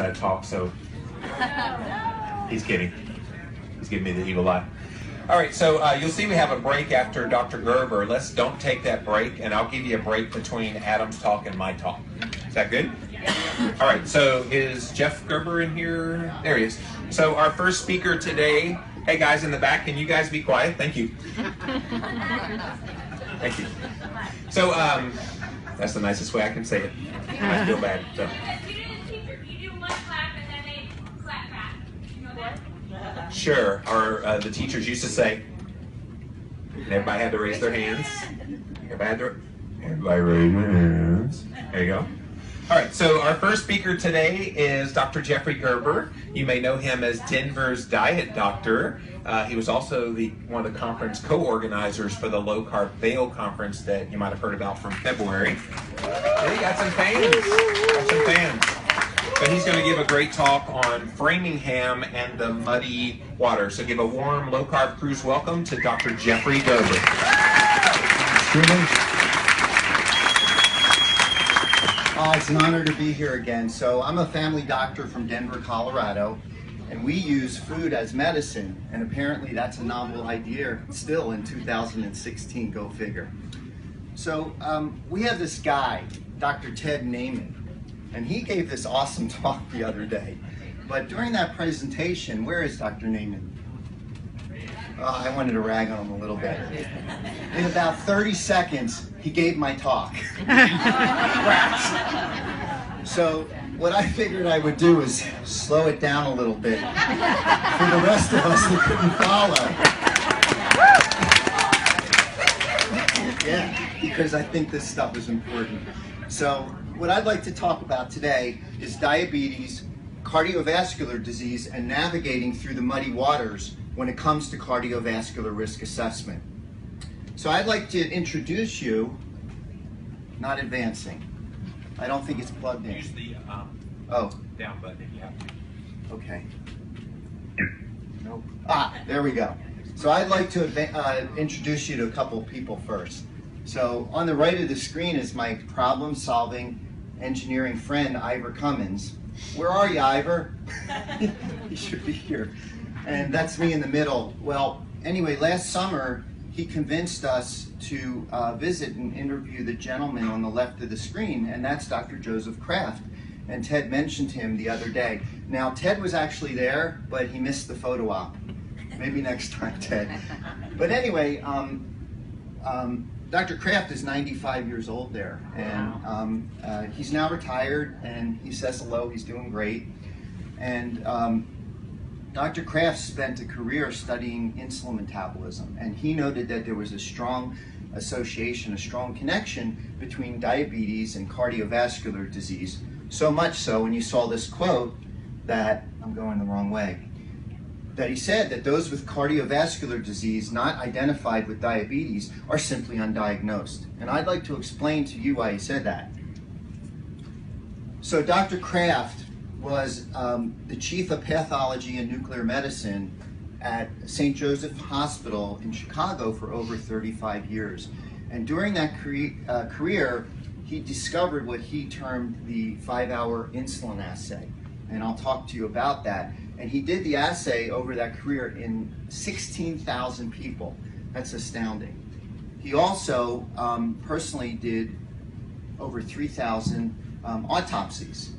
uh, talk, so he's kidding. He's giving me the evil eye. All right, so uh, you'll see we have a break after Dr. Gerber. Let's don't take that break, and I'll give you a break between Adam's talk and my talk. Is that good? All right, so is Jeff Gerber in here? There he is. So our first speaker today, hey guys in the back, can you guys be quiet? Thank you. Thank you. So um, that's the nicest way I can say it. I feel bad. So. Sure. Or uh, the teachers used to say, everybody had to raise their hands. Everybody had to, everybody raise their hands. There you go. All right, so our first speaker today is Dr. Jeffry Gerber. You may know him as Denver's diet doctor. Uh, he was also the one of the conference co-organizers for the Low Carb Vail Conference that you might have heard about from February. Yeah, got some fans. Got some fans. But he's going to give a great talk on Framingham and the muddy water. So give a warm low carb cruise welcome to Dr. Jeffry Gerber. Uh, it's an honor to be here again. So I'm a family doctor from Denver, Colorado, and we use food as medicine. And apparently that's a novel idea still in 2016, go figure. So um, we have this guy, Dr. Ted Naiman, and he gave this awesome talk the other day. But during that presentation, where is Dr. Naiman? Uh, I wanted to rag on him a little bit. In about 30 seconds, he gave my talk. so what I figured I would do is slow it down a little bit for the rest of us that couldn't follow. Yeah, because I think this stuff is important. So what I'd like to talk about today is diabetes, cardiovascular disease, and navigating through the muddy waters when it comes to cardiovascular risk assessment. So I'd like to introduce you, not advancing. I don't think it's plugged in. Use the um, Oh, down button if you have to. okay. Nope. Ah, there we go. So I'd like to uh, introduce you to a couple of people first. So on the right of the screen is my problem-solving engineering friend, Ivor Cummins. Where are you, Ivor? he should be here. And that's me in the middle. Well, anyway, last summer he convinced us to uh, visit and interview the gentleman on the left of the screen, and that's Dr. Joseph Kraft. And Ted mentioned him the other day. Now, Ted was actually there, but he missed the photo op. Maybe next time, Ted. But anyway, um, um, Dr. Kraft is 95 years old there, and um, uh, he's now retired, and he says hello, he's doing great. And um, Dr. Kraft spent a career studying insulin metabolism, and he noted that there was a strong association, a strong connection between diabetes and cardiovascular disease. So much so, when you saw this quote, that I'm going the wrong way, that he said that those with cardiovascular disease not identified with diabetes are simply undiagnosed. And I'd like to explain to you why he said that. So, Dr. Kraft was um, the chief of pathology and nuclear medicine at St. Joseph Hospital in Chicago for over 35 years. And during that uh, career, he discovered what he termed the five hour insulin assay. And I'll talk to you about that. And he did the assay over that career in 16,000 people. That's astounding. He also um, personally did over 3,000 um, autopsies.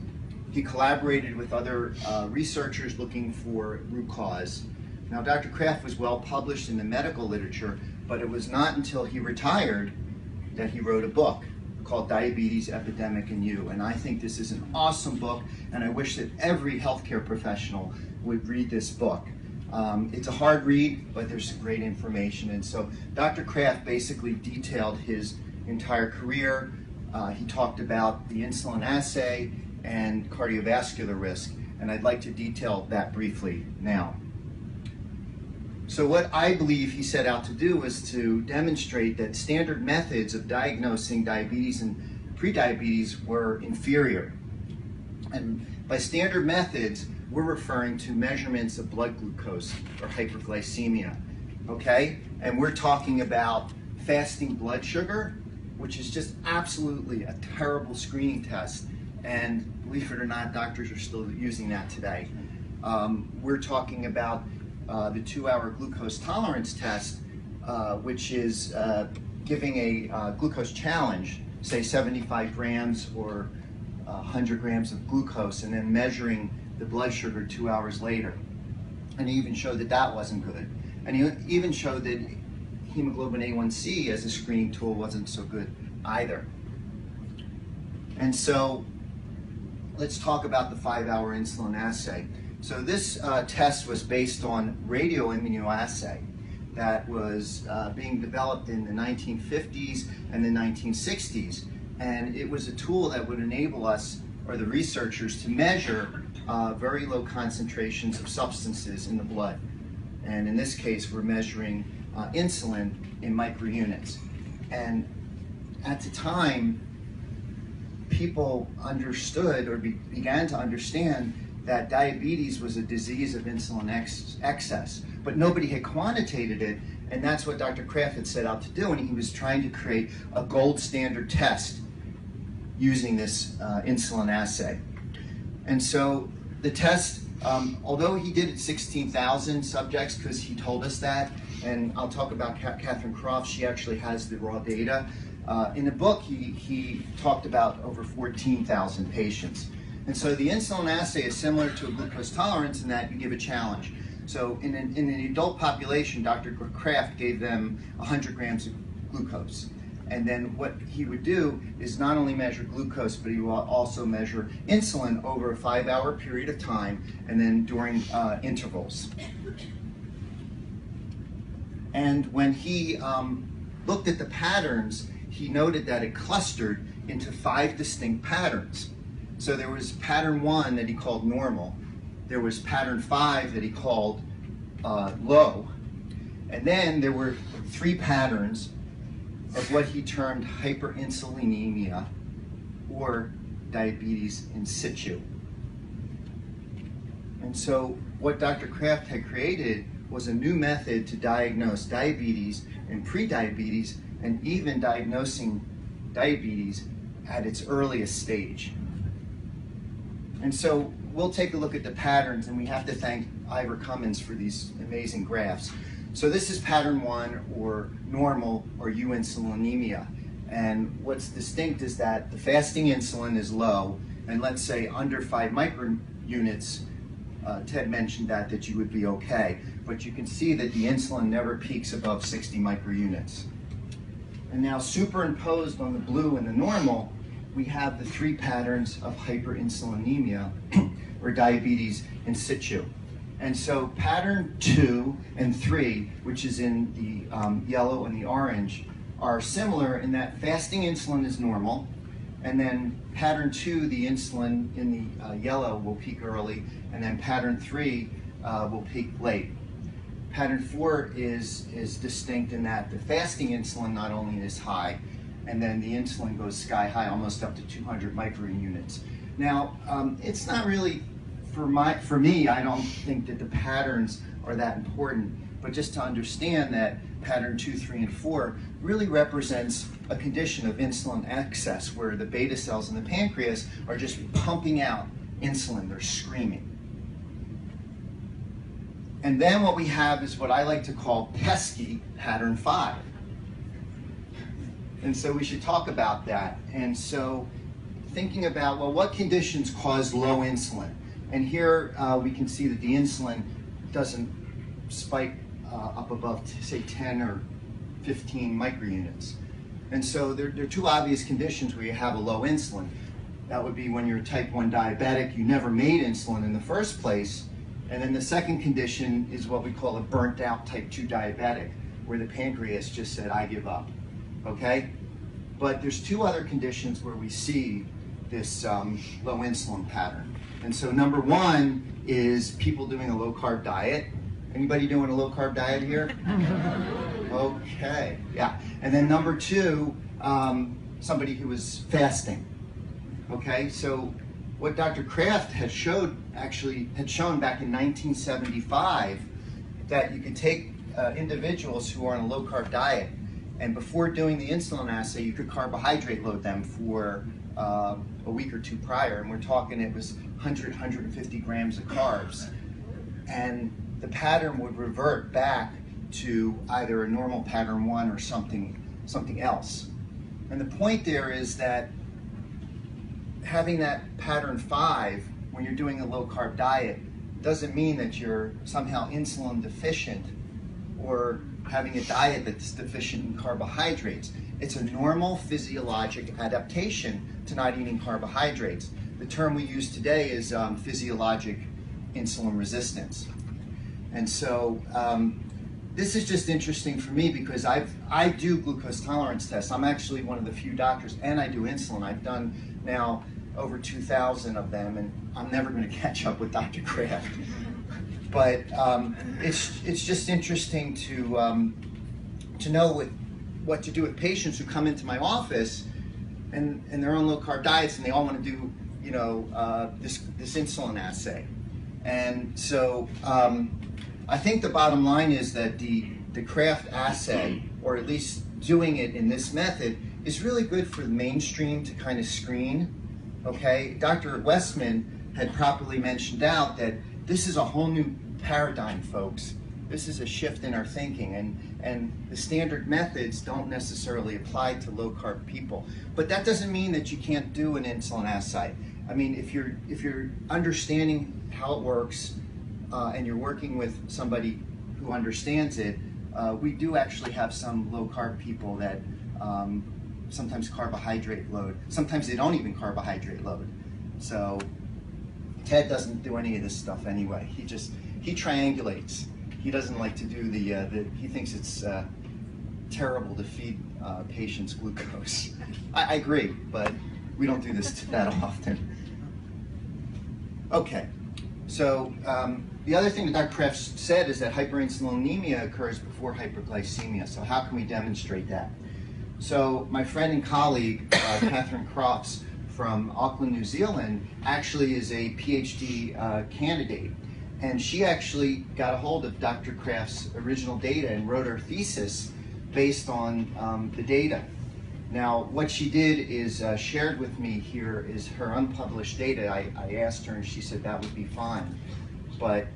He collaborated with other uh, researchers looking for root cause. Now, Dr. Kraft was well published in the medical literature, but it was not until he retired that he wrote a book called Diabetes Epidemic and You. And I think this is an awesome book, and I wish that every healthcare professional would read this book. Um, it's a hard read, but there's some great information. And so Dr. Kraft basically detailed his entire career. Uh, he talked about the insulin assay and cardiovascular risk, and I'd like to detail that briefly now. So what I believe he set out to do was to demonstrate that standard methods of diagnosing diabetes and prediabetes were inferior. And by standard methods, we're referring to measurements of blood glucose or hyperglycemia, okay? And we're talking about fasting blood sugar, which is just absolutely a terrible screening test and believe it or not, doctors are still using that today. Um, we're talking about uh, the two-hour glucose tolerance test, uh, which is uh, giving a uh, glucose challenge, say 75 grams or 100 grams of glucose, and then measuring the blood sugar two hours later. And he even showed that that wasn't good. And he even showed that hemoglobin A1C as a screening tool wasn't so good either. And so let's talk about the five hour insulin assay. So this uh, test was based on radioimmunoassay that was uh, being developed in the 1950s and the 1960s. And it was a tool that would enable us, or the researchers, to measure uh, very low concentrations of substances in the blood. And in this case, we're measuring uh, insulin in microunits. And at the time, people understood or be began to understand that diabetes was a disease of insulin ex excess, but nobody had quantitated it, and that's what Dr. Kraft had set out to do, and he was trying to create a gold standard test using this uh, insulin assay. And so the test, um, although he did it 16,000 subjects because he told us that, and I'll talk about Catherine Croft, she actually has the raw data. Uh, in the book, he, he talked about over 14,000 patients. And so the insulin assay is similar to a glucose tolerance in that you give a challenge. So in an, in an adult population, Dr. Kraft gave them 100 grams of glucose. And then what he would do is not only measure glucose, but he will also measure insulin over a five hour period of time and then during uh, intervals. And when he um, looked at the patterns, he noted that it clustered into five distinct patterns. So there was pattern one that he called normal. There was pattern five that he called uh, low. And then there were three patterns of what he termed hyperinsulinemia or diabetes in situ. And so what Dr. Kraft had created was a new method to diagnose diabetes and prediabetes and even diagnosing diabetes at its earliest stage. And so we'll take a look at the patterns, and we have to thank Ivor Cummins for these amazing graphs. So this is pattern one, or normal, or euinsulinemia. And what's distinct is that the fasting insulin is low, and let's say under five microunits, uh, Ted mentioned that, that you would be okay. But you can see that the insulin never peaks above 60 microunits. And now superimposed on the blue and the normal, we have the three patterns of hyperinsulinemia, or diabetes in situ. And so pattern two and three, which is in the um, yellow and the orange, are similar in that fasting insulin is normal, and then pattern two, the insulin in the uh, yellow will peak early, and then pattern three uh, will peak late. Pattern four is, is distinct in that the fasting insulin not only is high, and then the insulin goes sky high, almost up to 200 microunits. Now, um, it's not really for my for me, I don't think that the patterns are that important. But just to understand that pattern two, three, and four really represents a condition of insulin excess where the beta cells in the pancreas are just pumping out insulin, they're screaming. And then what we have is what I like to call pesky pattern five. And so we should talk about that. And so thinking about, well, what conditions cause low insulin? And here uh, we can see that the insulin doesn't spike uh, up above, say, 10 or 15 microunits. And so there, there, are two obvious conditions where you have a low insulin. That would be when you're a type 1 diabetic, you never made insulin in the first place. And then the second condition is what we call a burnt out type 2 diabetic, where the pancreas just said, I give up. Okay? But there's two other conditions where we see this um, low insulin pattern. And so number one is people doing a low carb diet. Anybody doing a low carb diet here? Okay, yeah. And then number two, um, somebody who was fasting. Okay, so what Dr. Kraft had showed actually had shown back in 1975 that you could take uh, individuals who are on a low carb diet and before doing the insulin assay, you could carbohydrate load them for uh, a week or two prior, and we're talking it was 100, 150 grams of carbs. And the pattern would revert back to either a normal pattern one or something, something else. And the point there is that having that pattern five when you're doing a low carb diet doesn't mean that you're somehow insulin deficient or having a diet that's deficient in carbohydrates. It's a normal physiologic adaptation to not eating carbohydrates. The term we use today is um, physiologic insulin resistance. And so um, this is just interesting for me because I've, I do glucose tolerance tests. I'm actually one of the few doctors, and I do insulin. I've done now over 2,000 of them, and I'm never going to catch up with Dr. Kraft. But um, it's, it's just interesting to, um, to know what, what to do with patients who come into my office and, and they're on low carb diets and they all want to do, you know, uh, this, this insulin assay. And so um, I think the bottom line is that the, the Kraft assay, or at least doing it in this method, is really good for the mainstream to kind of screen. Okay, Dr. Westman had properly mentioned out that this is a whole new paradigm, folks. This is a shift in our thinking, and, and the standard methods don't necessarily apply to low carb people. But that doesn't mean that you can't do an insulin assay. I mean, if you're if you're understanding how it works, uh, and you're working with somebody who understands it, uh, we do actually have some low carb people that um, sometimes carbohydrate load. Sometimes they don't even carbohydrate load. So Ted doesn't do any of this stuff anyway. He just he triangulates. He doesn't like to do the, uh, the he thinks it's uh, terrible to feed uh, patients glucose. I, I, agree, but we don't do this that often. Okay, so um, the other thing that Dr. Kraft said is that hyperinsulinemia occurs before hyperglycemia. So how can we demonstrate that? So my friend and colleague, uh, Catherine Crofts from Auckland, New Zealand, actually is a PhD uh, candidate. And she actually got a hold of Dr. Kraft's original data and wrote her thesis based on um, the data. Now, what she did is uh, shared with me here is her unpublished data. I, I asked her and she said that would be fine. But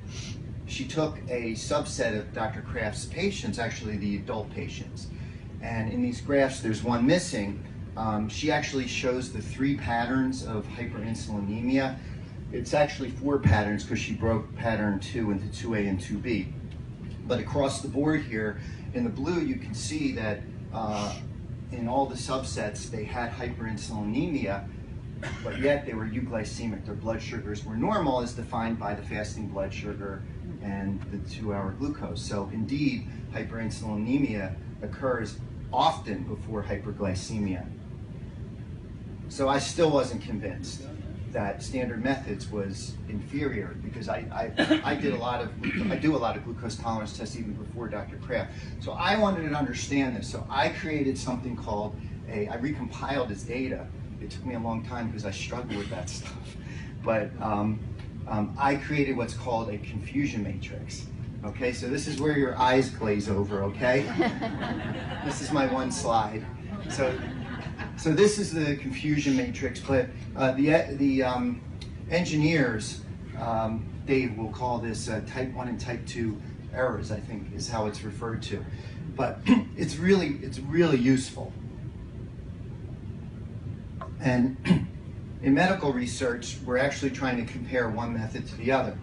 she took a subset of Dr. Kraft's patients, actually the adult patients. And in these graphs, there's one missing. Um, she actually shows the three patterns of hyperinsulinemia. It's actually four patterns because she broke pattern two into 2A and 2B. But across the board here, in the blue, you can see that uh, in all the subsets, they had hyperinsulinemia, but yet they were euglycemic. Their blood sugars were normal as defined by the fasting blood sugar and the two-hour glucose. So indeed, hyperinsulinemia occurs often before hyperglycemia. So I still wasn't convinced that standard methods was inferior because I, I, I did a lot of I do a lot of glucose tolerance tests even before Dr. Kraft. So I wanted to understand this. So I created something called a I recompiled his data. It took me a long time because I struggle with that stuff. But um, um, I created what's called a confusion matrix. Okay, so this is where your eyes glaze over, okay? this is my one slide. So so this is the confusion matrix, but uh, the, the um, engineers, um, Dave will call this uh, type 1 and type 2 errors, I think is how it's referred to. But it's really, it's really useful. And in medical research, we're actually trying to compare one method to the other.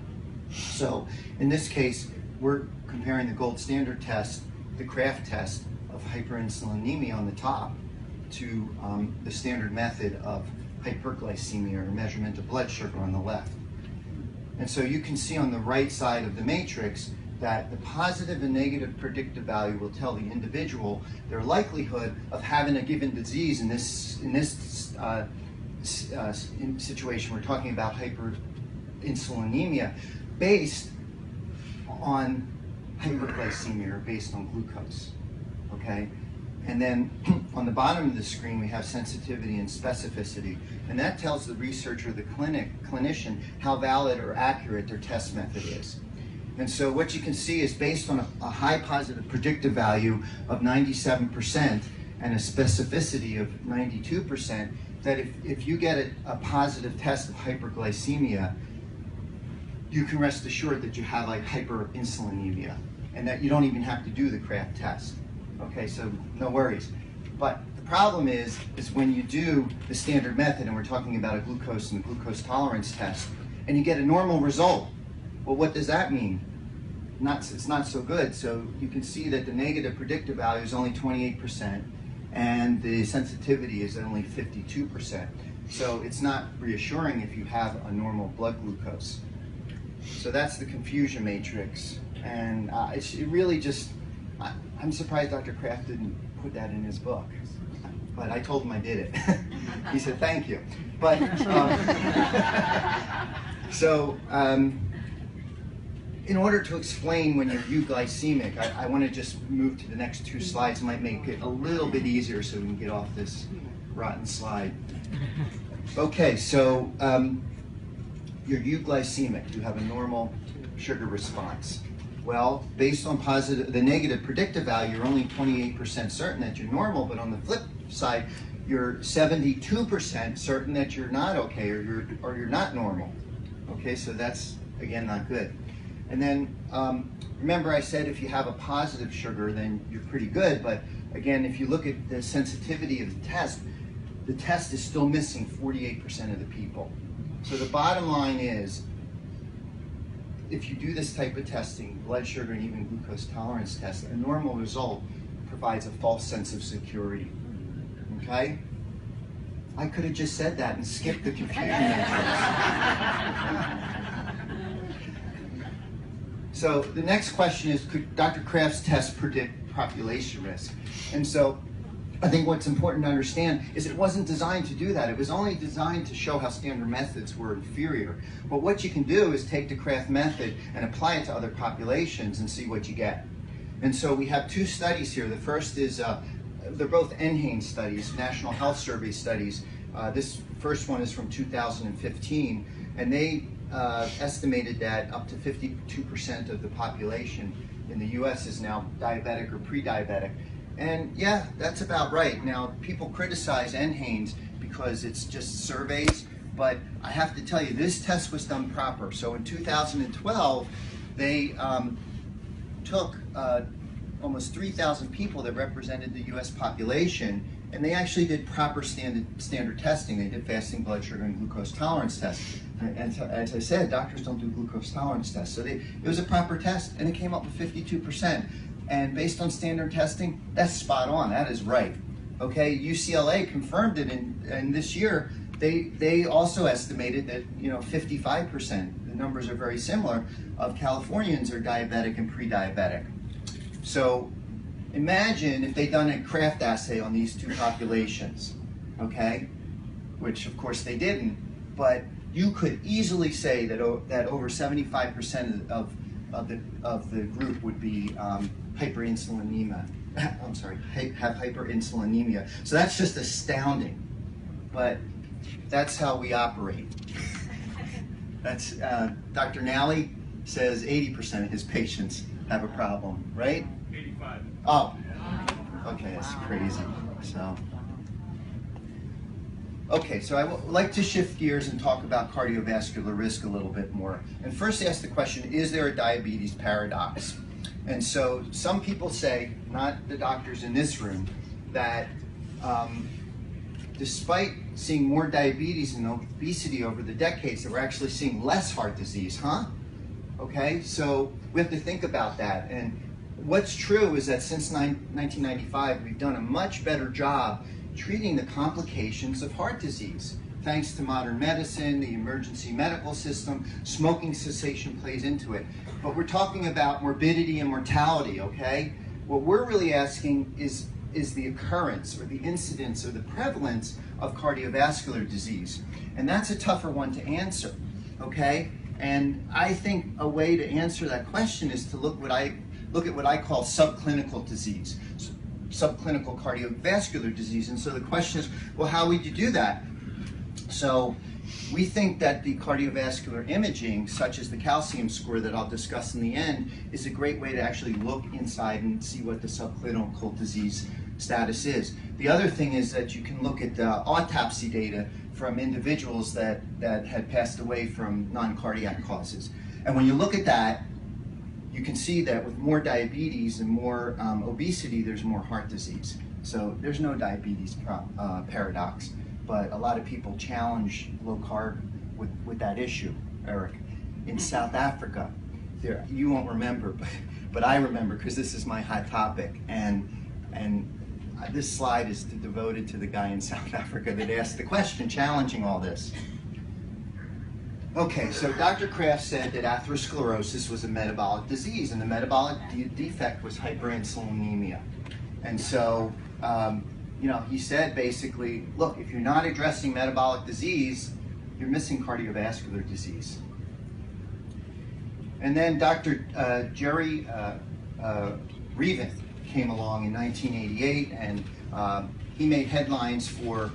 So in this case, we're comparing the gold standard test, the Kraft test of hyperinsulinemia on the top, to um, the standard method of hyperglycemia or measurement of blood sugar on the left. And so you can see on the right side of the matrix that the positive and negative predictive value will tell the individual their likelihood of having a given disease in this, in this uh, uh, situation. We're talking about hyperinsulinemia based on hyperglycemia or based on glucose. Okay? And then on the bottom of the screen, we have sensitivity and specificity. And that tells the researcher, the clinic, clinician, how valid or accurate their test method is. And so what you can see is based on a, a high positive predictive value of 97% and a specificity of 92%, that if, if you get a, a positive test of hyperglycemia, you can rest assured that you have like hyperinsulinemia and that you don't even have to do the Kraft test. Okay, so no worries. But the problem is, is when you do the standard method, and we're talking about a glucose and a glucose tolerance test, and you get a normal result. Well, what does that mean? Not, it's not so good. So you can see that the negative predictive value is only 28%, and the sensitivity is only 52%. So it's not reassuring if you have a normal blood glucose. So that's the confusion matrix. And uh, it's, it really just, I, I'm surprised Dr. Kraft didn't put that in his book. But I told him I did it. he said, thank you. But, um, so, um, in order to explain when you're euglycemic, I, I want to just move to the next two slides. Might make it a little bit easier so we can get off this rotten slide. Okay, so um, you're euglycemic. You have a normal sugar response. Well, based on positive, the negative predictive value, you're only 28% certain that you're normal, but on the flip side, you're 72% certain that you're not okay or you're, or you're not normal. Okay, so that's, again, not good. And then, um, remember I said if you have a positive sugar, then you're pretty good, but again, if you look at the sensitivity of the test, the test is still missing 48% of the people. So the bottom line is, if you do this type of testing, blood sugar and even glucose tolerance test, a normal result provides a false sense of security. Okay? I could have just said that and skipped the confusion. so the next question is, could Dr. Kraft's test predict population risk? And so I think what's important to understand is it wasn't designed to do that. It was only designed to show how standard methods were inferior. But what you can do is take the Kraft method and apply it to other populations and see what you get. And so we have two studies here. The first is, uh, they're both NHANES studies, National Health Survey studies. Uh, this first one is from 2015, and they uh, estimated that up to 52% of the population in the US is now diabetic or pre-diabetic. And yeah, that's about right. Now, people criticize NHANES because it's just surveys, but I have to tell you, this test was done proper. So in 2012, they um, took uh, almost 3,000 people that represented the US population, and they actually did proper standard, standard testing. They did fasting blood sugar and glucose tolerance tests. And as I said, doctors don't do glucose tolerance tests. So they, it was a proper test, and it came up with 52%. And based on standard testing, that's spot on. That is right. Okay, UCLA confirmed it in this year. They, they also estimated that, you know, 55%, the numbers are very similar, of Californians are diabetic and pre-diabetic. So imagine if they'd done a Kraft assay on these two populations, okay? Which of course they didn't, but you could easily say that, that over 75% of, of, the, of the group would be um, hyperinsulinemia. I'm sorry, have hyperinsulinemia. So that's just astounding. But that's how we operate. That's uh, Dr. Nally says 80% of his patients have a problem, right? 85. Oh, okay, that's crazy. So, okay, so I would like to shift gears and talk about cardiovascular risk a little bit more. And first ask the question, is there a diabetes paradox? And so some people say, not the doctors in this room, that um, despite seeing more diabetes and obesity over the decades, that we're actually seeing less heart disease, huh? Okay, so we have to think about that. And what's true is that since 1995, we've done a much better job treating the complications of heart disease. Thanks to modern medicine, the emergency medical system, smoking cessation plays into it. But we're talking about morbidity and mortality, okay? What we're really asking is, is the occurrence or the incidence or the prevalence of cardiovascular disease. And that's a tougher one to answer, okay? And I think a way to answer that question is to look what I look at what I call subclinical disease, subclinical cardiovascular disease. And so the question is, well, how would you do that? So we think that the cardiovascular imaging, such as the calcium score that I'll discuss in the end, is a great way to actually look inside and see what the subclinical disease status is. The other thing is that you can look at autopsy data from individuals that, that had passed away from non-cardiac causes. And when you look at that, you can see that with more diabetes and more um, obesity, there's more heart disease. So there's no diabetes uh, paradox, but a lot of people challenge low carb with, with that issue, Eric. In South Africa, there you won't remember, but, but I remember because this is my hot topic, and and this slide is devoted to the guy in South Africa that asked the question, challenging all this. Okay, so Dr. Kraft said that atherosclerosis was a metabolic disease, and the metabolic de- defect was hyperinsulinemia. And so, um, you know, he said basically, look, if you're not addressing metabolic disease, you're missing cardiovascular disease. And then Dr. Uh, Jerry uh, uh, Reaven came along in 1988, and um, he made headlines for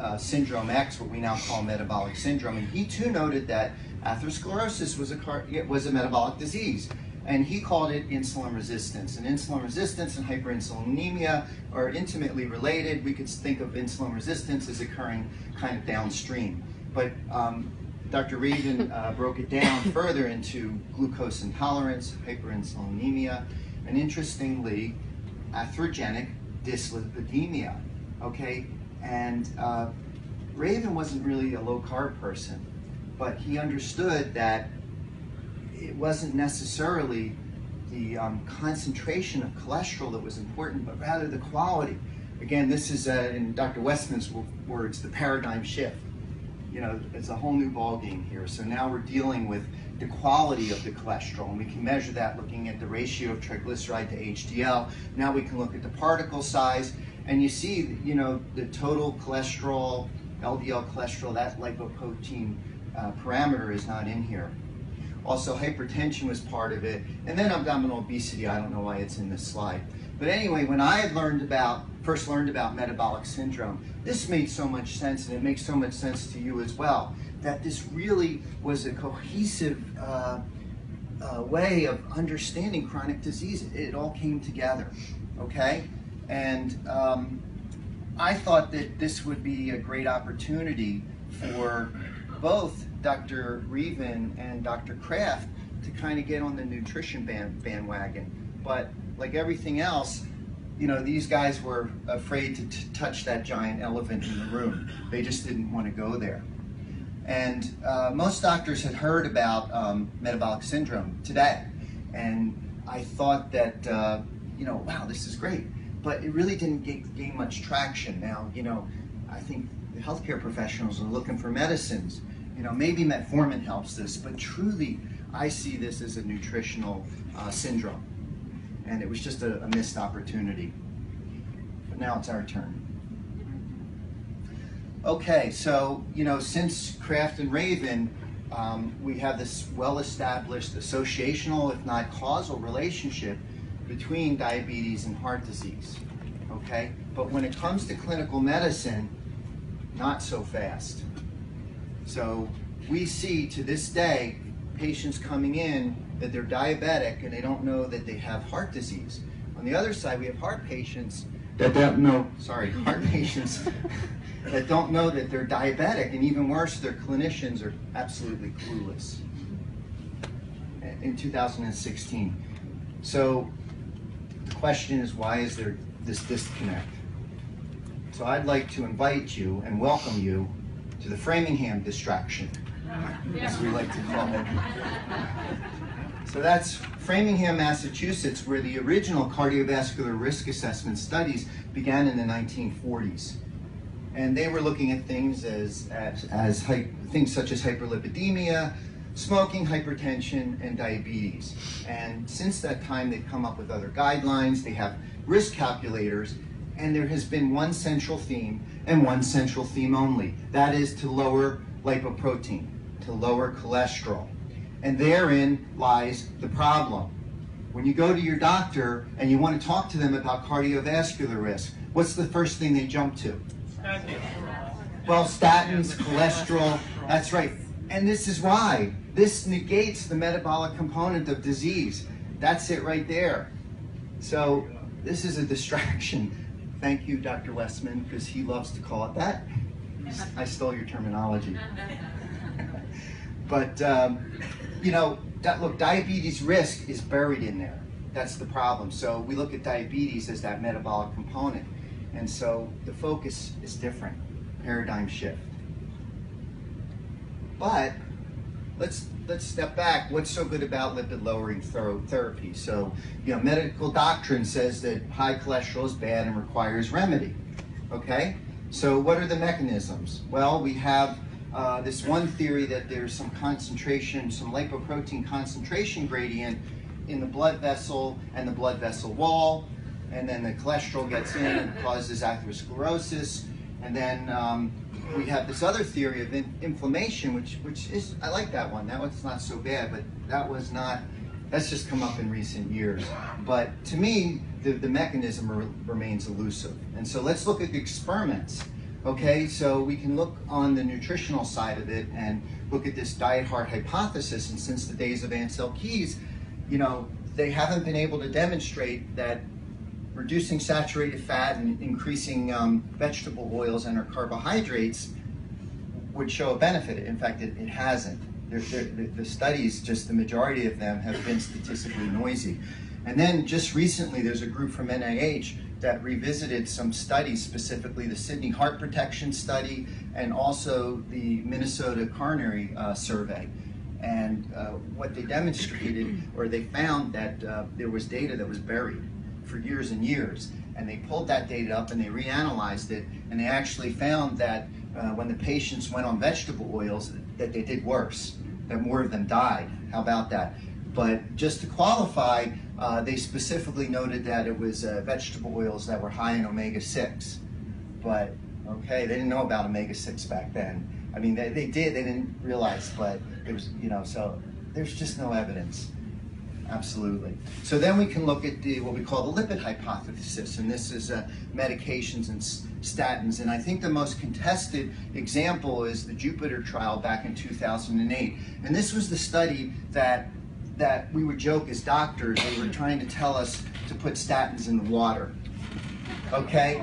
uh, Syndrome X, what we now call metabolic syndrome. And he too noted that atherosclerosis was a, was a metabolic disease. And he called it insulin resistance. And insulin resistance and hyperinsulinemia are intimately related. We could think of insulin resistance as occurring kind of downstream. But um, Dr. Reaven uh, broke it down further into glucose intolerance, hyperinsulinemia, and interestingly, atherogenic dyslipidemia. Okay, and uh, Reaven wasn't really a low carb person, but he understood that it wasn't necessarily the um, concentration of cholesterol that was important, but rather the quality. Again, this is, uh, in Dr. Westman's words, the paradigm shift. You know, it's a whole new ballgame here. So now we're dealing with the quality of the cholesterol, and we can measure that looking at the ratio of triglyceride to HDL. Now we can look at the particle size, and you see, you know, the total cholesterol, LDL cholesterol, that lipoprotein uh, parameter is not in here. Also, hypertension was part of it, and then abdominal obesity. I don't know why it's in this slide. But anyway, when I had learned about, first learned about metabolic syndrome, this made so much sense, and it makes so much sense to you as well, that this really was a cohesive uh, uh, way of understanding chronic disease. It, all came together, okay? And um, I thought that this would be a great opportunity for both Dr. Reaven and Dr. Kraft to kind of get on the nutrition band, bandwagon. But like everything else, you know, these guys were afraid to touch that giant elephant in the room. They just didn't want to go there. And uh, most doctors had heard about um, metabolic syndrome today. And I thought that, uh, you know, wow, this is great. But it really didn't get, gain much traction. Now, you know, I think the healthcare professionals are looking for medicines. You know, maybe metformin helps this, but truly, I see this as a nutritional uh, syndrome. And it was just a, a missed opportunity. But now it's our turn. Okay, so, you know, since Kraft and Reaven, um, we have this well established associational, if not causal, relationship between diabetes and heart disease. Okay? But when it comes to clinical medicine, not so fast. So we see to this day patients coming in that they're diabetic and they don't know that they have heart disease. On the other side, we have heart patients that don't know, sorry, heart patients that don't know that they're diabetic, and even worse, their clinicians are absolutely clueless in 2016. So the question is, why is there this disconnect? So I'd like to invite you and welcome you to the Framingham distraction, as we like to call it. So that's Framingham, Massachusetts, where the original cardiovascular risk assessment studies began in the 1940s. And they were looking at things as, as, as things such as hyperlipidemia, smoking, hypertension, and diabetes. And since that time, they've come up with other guidelines. They have risk calculators, and there has been one central theme and one central theme only. That is to lower lipoprotein, to lower cholesterol. And therein lies the problem. When you go to your doctor and you want to talk to them about cardiovascular risk, what's the first thing they jump to? Well, statins, cholesterol, that's right. And this is why. This negates the metabolic component of disease. That's it right there. So, this is a distraction. Thank you, Dr. Westman, because he loves to call it that. I stole your terminology. but, um, you know, that, look, diabetes risk is buried in there. That's the problem. So we look at diabetes as that metabolic component. And so the focus is different, paradigm shift. But let's let's step back. What's so good about lipid lowering therapy? So, you know, medical doctrine says that high cholesterol is bad and requires remedy. Okay? So, what are the mechanisms? Well, we have uh, this one theory that there's some concentration, some lipoprotein concentration gradient in the blood vessel and the blood vessel wall, and then the cholesterol gets in and causes atherosclerosis, and then um, we have this other theory of in, inflammation, which which is I like that one. That one's not so bad, but that was not. That's just come up in recent years. But to me, the, the mechanism re remains elusive. And so let's look at the experiments. Okay, so we can look on the nutritional side of it and look at this diet heart hypothesis. And since the days of Ancel Keys, you know, they haven't been able to demonstrate that reducing saturated fat and increasing um, vegetable oils and or carbohydrates would show a benefit. In fact, it, it hasn't. They're, they're, the studies, just the majority of them, have been statistically noisy. And then just recently, there's a group from NIH that revisited some studies, specifically the Sydney Heart Protection Study and also the Minnesota Coronary uh, Survey. And uh, what they demonstrated, or they found that uh, there was data that was buried for years and years. And they pulled that data up and they reanalyzed it, and they actually found that uh, when the patients went on vegetable oils, that they did worse, that more of them died. How about that? But just to qualify, uh, they specifically noted that it was uh, vegetable oils that were high in omega 6. But, okay, they didn't know about omega 6 back then. I mean, they, they did, they didn't realize, but it was, you know, so there's just no evidence. Absolutely. So then we can look at the what we call the lipid hypothesis, and this is uh, medications and statins. And I think the most contested example is the Jupiter trial back in 2008. And this was the study that that we would joke as doctors, they were trying to tell us to put statins in the water. Okay?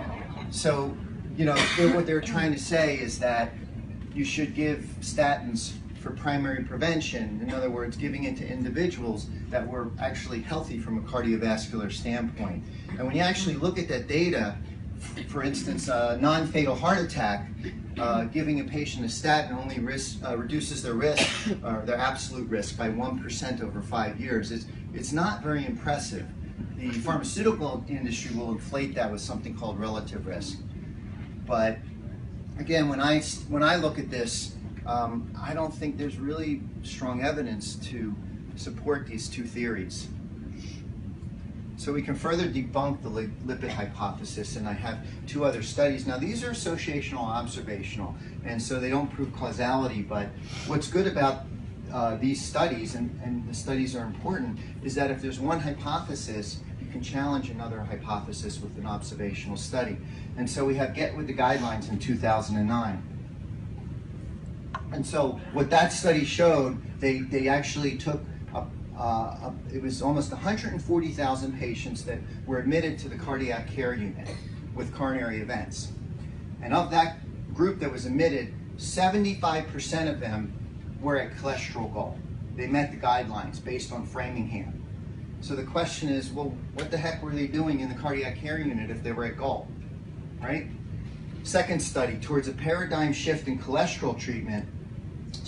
So, you know, what they're trying to say is that you should give statins for primary prevention, in other words, giving it to individuals that were actually healthy from a cardiovascular standpoint. And when you actually look at that data, for instance, a non-fatal heart attack, uh, giving a patient a statin only risk, uh, reduces their risk, or their absolute risk, by 1% over five years. It's, it's not very impressive. The pharmaceutical industry will inflate that with something called relative risk. But again, when I, when I look at this, um, I don't think there's really strong evidence to support these two theories. So we can further debunk the lipid hypothesis, and I have two other studies. Now these are associational observational, and so they don't prove causality, but what's good about uh, these studies, and, and the studies are important, is that if there's one hypothesis, you can challenge another hypothesis with an observational study. And so we have Get With The Guidelines in 2009. And so what that study showed, they, they actually took, a, a, it was almost 140,000 patients that were admitted to the cardiac care unit with coronary events. And of that group that was admitted, 75% of them were at cholesterol goal. They met the guidelines based on Framingham. So the question is, well, what the heck were they doing in the cardiac care unit if they were at goal, right? Second study, towards a paradigm shift in cholesterol treatment,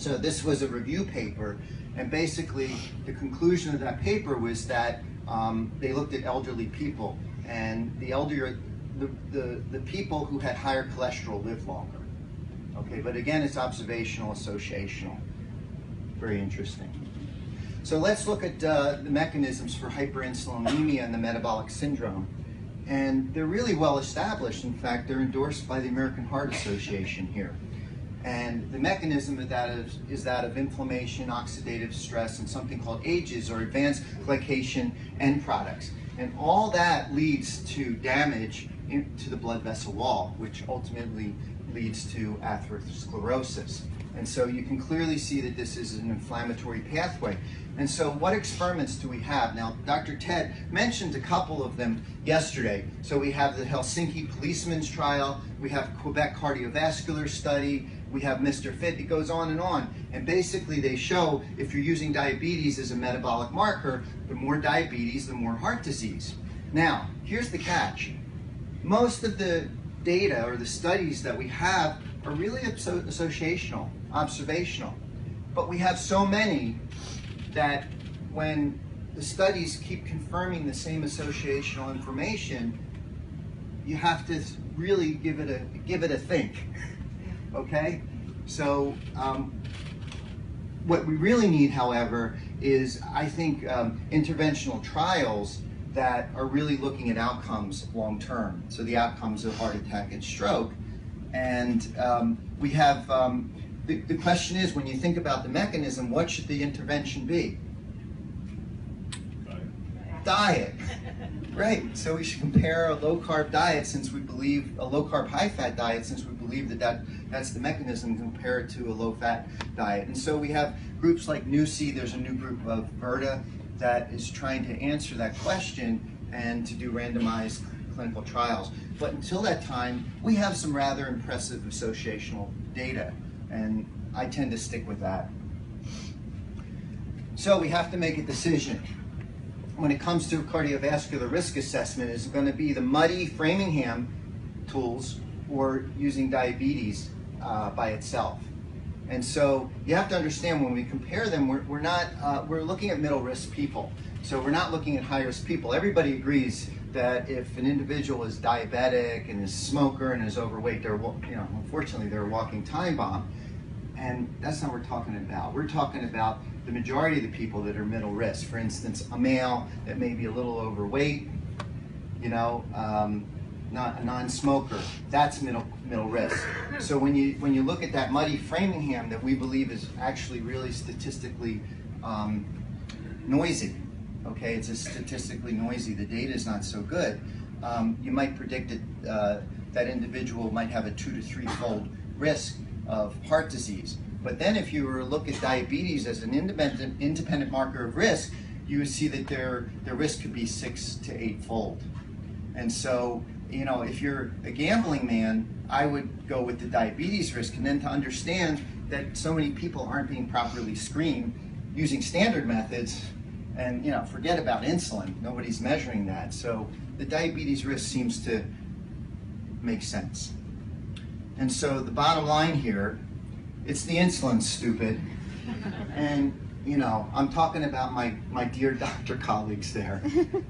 so this was a review paper, and basically the conclusion of that paper was that um, they looked at elderly people, and the elderly, the, the, the people who had higher cholesterol lived longer. Okay, but again, it's observational, associational. Very interesting. So let's look at uh, the mechanisms for hyperinsulinemia and the metabolic syndrome. And they're really well established. In fact, they're endorsed by the American Heart Association here. And the mechanism of that is, is, that of inflammation, oxidative stress, and something called AGEs or advanced glycation end products. And all that leads to damage to the blood vessel wall, which ultimately leads to atherosclerosis. And so you can clearly see that this is an inflammatory pathway. And so what experiments do we have? Now, Dr. Ted mentioned a couple of them yesterday. So we have the Helsinki policeman's trial, we have Quebec cardiovascular study, we have MRFIT, it goes on and on. And basically they show if you're using diabetes as a metabolic marker, the more diabetes, the more heart disease. Now, here's the catch. Most of the data or the studies that we have are really associational, observational. But we have so many that when the studies keep confirming the same associational information, you have to really give it a give it a think. Okay, so um, what we really need, however, is I think um, interventional trials that are really looking at outcomes long term. So the outcomes of heart attack and stroke, and um, we have um, the, the question is when you think about the mechanism, what should the intervention be? Diet. Right. So we should compare a low carb diet since we believe a low carb high fat diet since we believe that, that that's the mechanism compared to a low fat diet. And so we have groups like NUSI, there's a new group of Virta that is trying to answer that question and to do randomized clinical trials. But until that time, we have some rather impressive associational data, and I tend to stick with that. So we have to make a decision. When it comes to cardiovascular risk assessment, is going to be the muddy Framingham tools or using diabetes uh, by itself? And so you have to understand when we compare them, we're, we're not, uh, we're looking at middle risk people. So we're not looking at high risk people. Everybody agrees that if an individual is diabetic and is a smoker and is overweight, they're, you know, unfortunately they're a walking time bomb. And that's not what we're talking about. We're talking about the majority of the people that are middle risk. For instance, a male that may be a little overweight, you know, um, not a non-smoker, that's middle middle risk. So when you when you look at that muddy Framingham that we believe is actually really statistically um, noisy, okay, it's a statistically noisy. The data is not so good. Um, you might predict that uh, that individual might have a two to three fold risk of heart disease. But then if you were to look at diabetes as an independent independent marker of risk, you would see that their their risk could be six to eight fold. And so you know, if you're a gambling man, I would go with the diabetes risk. And then to understand that so many people aren't being properly screened using standard methods, and you know, forget about insulin. Nobody's measuring that. So the diabetes risk seems to make sense. And so the bottom line here, it's the insulin, stupid. And you know, I'm talking about my my dear doctor colleagues there,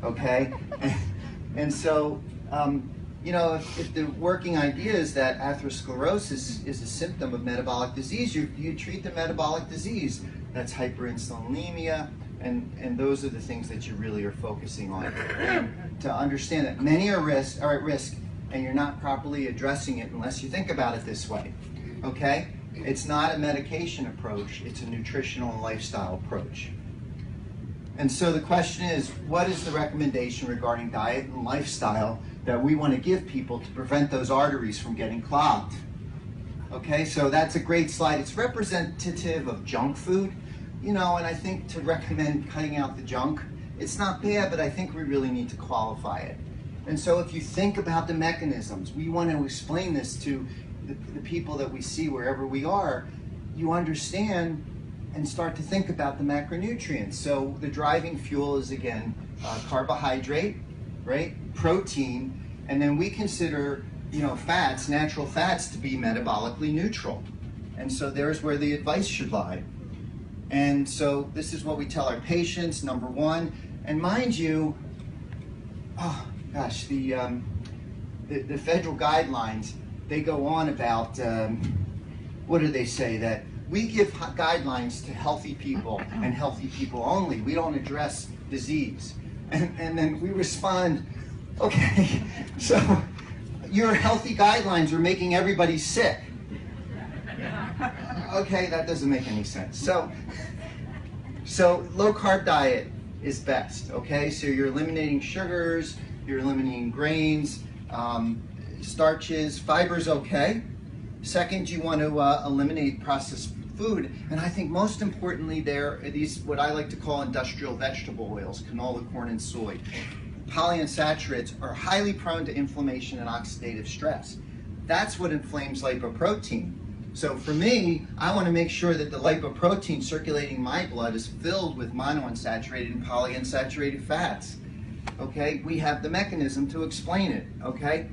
okay? And, and so um, you know, if, if, the working idea is that atherosclerosis is a symptom of metabolic disease, you, you treat the metabolic disease. That's hyperinsulinemia, and, and those are the things that you really are focusing on. To understand that many are, risk, are at risk, and you're not properly addressing it unless you think about it this way. Okay? It's not a medication approach, it's a nutritional and lifestyle approach. And so the question is, what is the recommendation regarding diet and lifestyle that we want to give people to prevent those arteries from getting clogged. Okay, so that's a great slide. It's representative of junk food, you know, and I think to recommend cutting out the junk, it's not bad, but I think we really need to qualify it. And so if you think about the mechanisms, we want to explain this to the, the people that we see wherever we are, you understand and start to think about the macronutrients. So the driving fuel is again uh, carbohydrate, right? Protein, and then we consider, you know, fats, natural fats to be metabolically neutral. And so there's where the advice should lie. And so this is what we tell our patients, number one. And mind you, oh gosh, the, um, the, the, federal guidelines, they go on about, um, what do they say, that we give guidelines to healthy people and healthy people only. We don't address disease. And, and then we respond, okay, so your healthy guidelines are making everybody sick. Okay, that doesn't make any sense. So, so low carb diet is best. Okay, so you're eliminating sugars, you're eliminating grains, um, starches, fibers. Okay. Second, you want to uh, eliminate processed food. And I think most importantly, there are these what I like to call industrial vegetable oils, canola, corn, and soy. Polyunsaturates are highly prone to inflammation and oxidative stress. That's what inflames lipoprotein. So for me, I want to make sure that the lipoprotein circulating my blood is filled with monounsaturated and polyunsaturated fats. Okay, we have the mechanism to explain it. Okay,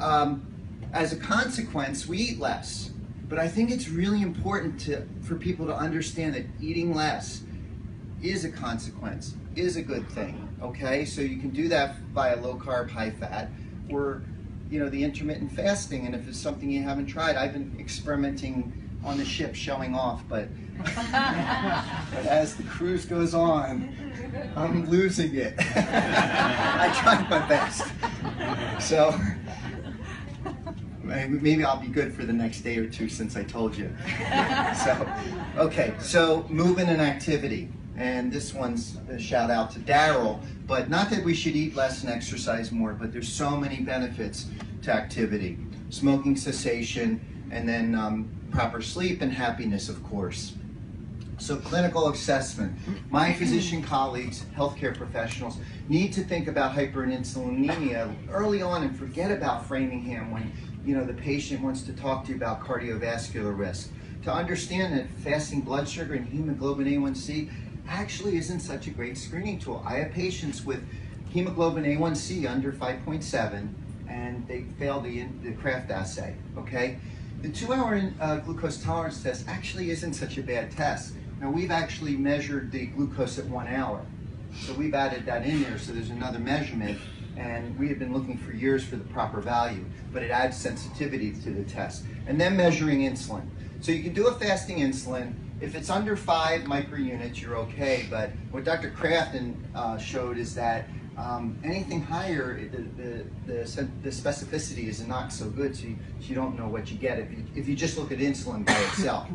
um, as a consequence, we eat less. But I think it's really important to, for people to understand that eating less is a consequence, is a good thing. Okay, so you can do that via low carb, high fat, or you know the intermittent fasting. And if it's something you haven't tried, I've been experimenting on the ship, showing off. But, but as the cruise goes on, I'm losing it. I tried my best. So maybe I'll be good for the next day or two since I told you. so, okay, so movement and activity. And this one's a shout out to Daryl, but not that we should eat less and exercise more, but there's so many benefits to activity. Smoking cessation, and then um, proper sleep and happiness, of course. So clinical assessment. My physician colleagues, healthcare professionals, need to think about hyperinsulinemia early on and forget about Framingham when you know the patient wants to talk to you about cardiovascular risk. To understand that fasting blood sugar and hemoglobin A1C actually isn't such a great screening tool. I have patients with hemoglobin A1C under 5.7 and they fail the, the Kraft assay, okay? The two-hour uh, glucose tolerance test actually isn't such a bad test. Now we've actually measured the glucose at one hour. So we've added that in there so there's another measurement and we have been looking for years for the proper value, but it adds sensitivity to the test. And then measuring insulin. So you can do a fasting insulin. If it's under five microunits, you're okay, but what Dr. Crafton uh, showed is that um, anything higher, the, the, the, the, specificity is not so good, so you, so you don't know what you get if you, if you just look at insulin by itself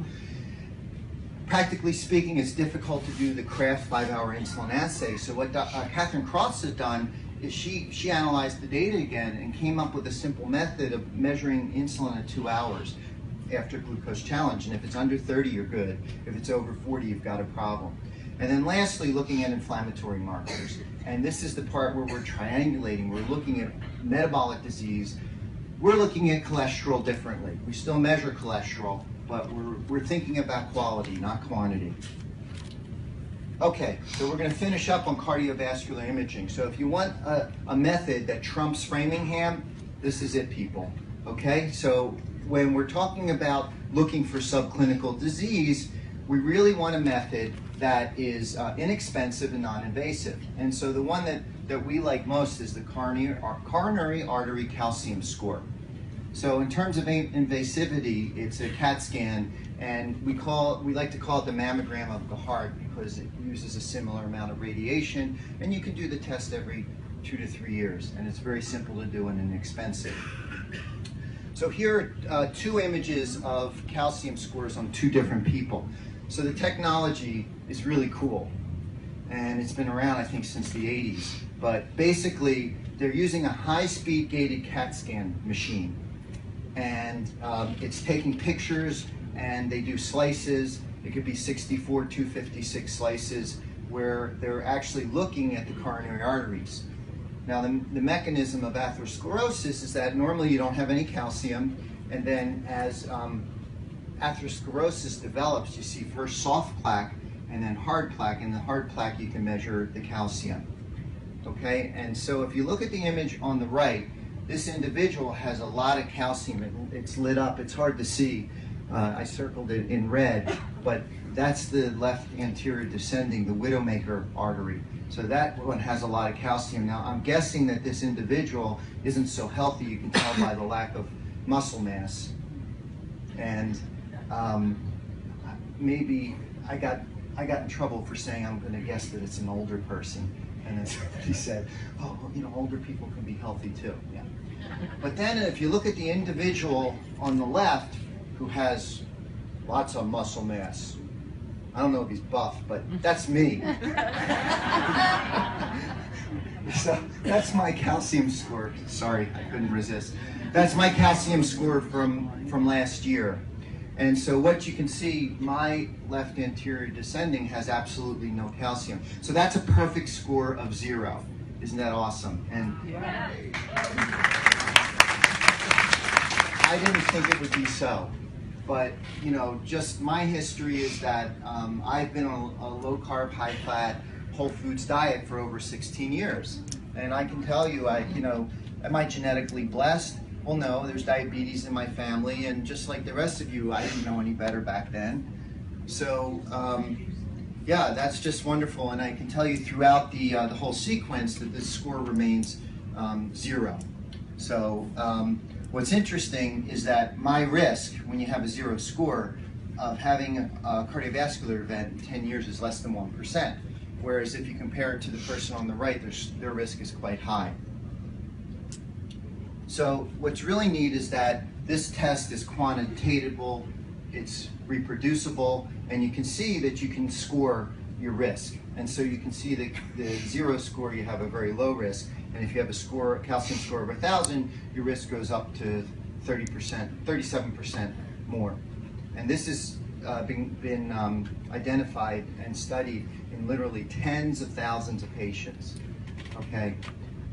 practically speaking, it's difficult to do the Kraft five-hour insulin assay. So what uh, Catherine Crofts has done is she, she analyzed the data again and came up with a simple method of measuring insulin at two hours after glucose challenge. And if it's under 30, you're good. If it's over 40, you've got a problem. And then lastly, looking at inflammatory markers. And this is the part where we're triangulating. We're looking at metabolic disease. We're looking at cholesterol differently. We still measure cholesterol, but we're, we're thinking about quality, not quantity. Okay, so we're going to finish up on cardiovascular imaging. So if you want a, a, method that trumps Framingham, this is it, people. Okay, so when we're talking about looking for subclinical disease, we really want a method that is uh, inexpensive and non-invasive. And so the one that, that we like most is the coronary, coronary artery calcium score. So in terms of invasivity, it's a CAT scan, and we call we like to call it the mammogram of the heart because it uses a similar amount of radiation, and you can do the test every two to three years, and it's very simple to do and inexpensive. So here are uh, two images of calcium scores on two different people. So the technology is really cool, and it's been around I think since the 80s. But basically, they're using a high-speed gated CAT scan machine and um, it's taking pictures and they do slices. It could be 64, 256 slices where they're actually looking at the coronary arteries. Now the, the mechanism of atherosclerosis is that normally you don't have any calcium and then as um, atherosclerosis develops, you see first soft plaque and then hard plaque. In the hard plaque, you can measure the calcium. Okay, and so if you look at the image on the right, this individual has a lot of calcium. It, it's lit up. It's hard to see. Uh, I circled it in red, but that's the left anterior descending, the widowmaker artery. So that one has a lot of calcium. Now, I'm guessing that this individual isn't so healthy. You can tell by the lack of muscle mass. And um, maybe I got I got in trouble for saying I'm going to guess that it's an older person. And then somebody said, oh, well, you know, older people can be healthy too. Yeah. But then if you look at the individual on the left who has lots of muscle mass, I don't know if he's buff, but that's me. so that's my calcium score. Sorry, I couldn't resist. That's my calcium score from, from last year. And so what you can see, my left anterior descending has absolutely no calcium. So that's a perfect score of zero. Isn't that awesome? And I didn't think it would be so. But, you know, just my history is that um, I've been on a low carb, high fat, whole foods diet for over 16 years. And I can tell you, I, you know, am I genetically blessed? Well, no, there's diabetes in my family, and just like the rest of you, I didn't know any better back then. So, um, yeah, that's just wonderful, and I can tell you throughout the uh, the whole sequence that this score remains um, zero. So, um, what's interesting is that my risk when you have a zero score of having a cardiovascular event in 10 years is less than 1%. Whereas if you compare it to the person on the right, their risk is quite high. So what's really neat is that this test is quantitatable, it's reproducible, and you can see that you can score your risk. And so you can see that the zero score, you have a very low risk. And if you have a score, calcium score of 1,000, your risk goes up to 30%, 37% more. And this has uh, been, been um, identified and studied in literally tens of thousands of patients. Okay,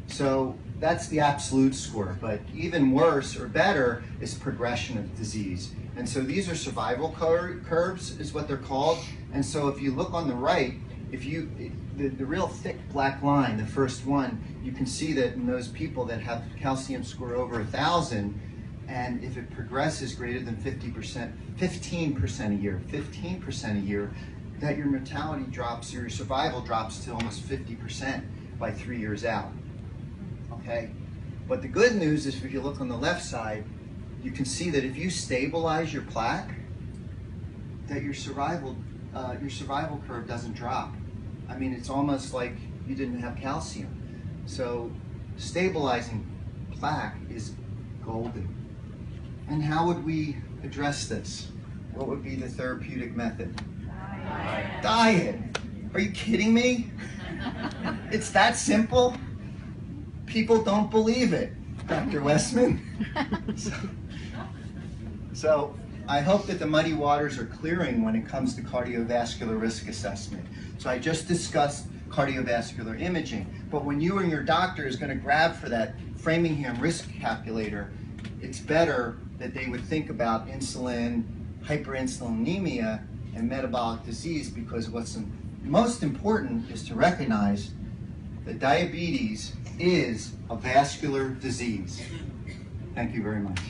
so that's the absolute score, but even worse or better is progression of disease. And so these are survival cur curves, is what they're called. And so if you look on the right, if you the, the real thick black line, the first one, you can see that in those people that have calcium score over a thousand, and if it progresses greater than 50%, 15% a year, 15% a year, that your mortality drops, your survival drops to almost 50% by three years out okay? But the good news is if you look on the left side, you can see that if you stabilize your plaque, that your survival, uh, your survival curve doesn't drop. I mean, it's almost like you didn't have calcium. So stabilizing plaque is golden. And how would we address this? What would be the therapeutic method? Diet. Diet. Are you kidding me? It's that simple? People don't believe it, Dr. Westman. so, so I hope that the muddy waters are clearing when it comes to cardiovascular risk assessment. So I just discussed cardiovascular imaging, but when you and your doctor is going to grab for that Framingham risk calculator, it's better that they would think about insulin, hyperinsulinemia, and metabolic disease because what's most important is to recognize that diabetes is a vascular disease. Thank you very much.